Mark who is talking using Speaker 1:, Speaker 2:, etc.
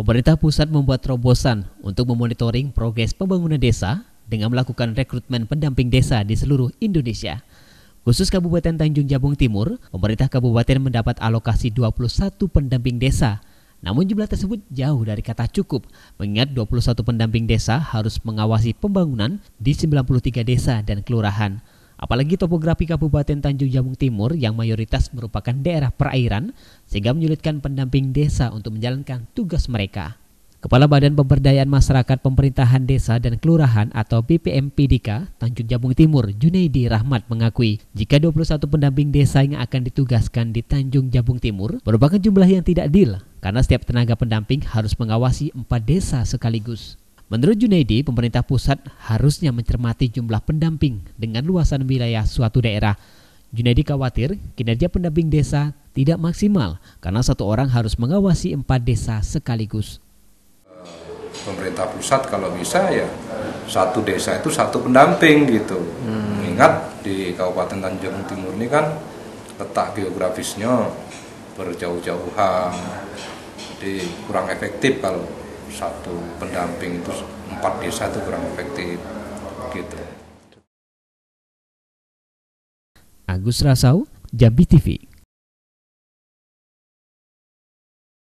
Speaker 1: Pemerintah pusat membuat terobosan untuk memonitoring progres pembangunan desa dengan melakukan rekrutmen pendamping desa di seluruh Indonesia. Khusus Kabupaten Tanjung Jabung Timur, pemerintah kabupaten mendapat alokasi 21 pendamping desa. Namun jumlah tersebut jauh dari kata cukup, mengingat 21 pendamping desa harus mengawasi pembangunan di 93 desa dan kelurahan. Apalagi topografi Kabupaten Tanjung Jabung Timur yang mayoritas merupakan daerah perairan sehingga menyulitkan pendamping desa untuk menjalankan tugas mereka. Kepala Badan Pemberdayaan Masyarakat Pemerintahan Desa dan Kelurahan atau BPMPDK Tanjung Jabung Timur Junaidi Rahmat mengakui jika 21 pendamping desa yang akan ditugaskan di Tanjung Jabung Timur merupakan jumlah yang tidak adil karena setiap tenaga pendamping harus mengawasi empat desa sekaligus. Menurut Junaidi, pemerintah pusat harusnya mencermati jumlah pendamping dengan luasan wilayah suatu daerah. Junaidi khawatir kinerja pendamping desa tidak maksimal karena satu orang harus mengawasi empat desa sekaligus.
Speaker 2: Pemerintah pusat kalau bisa ya satu desa itu satu pendamping gitu. Hmm. Ingat di Kabupaten Tanjung Timur ini kan letak geografisnya berjauh-jauhan, jadi kurang efektif kalau satu pendamping itu empat desa itu kurang efektif
Speaker 1: Agus Rasau, Jambi TV.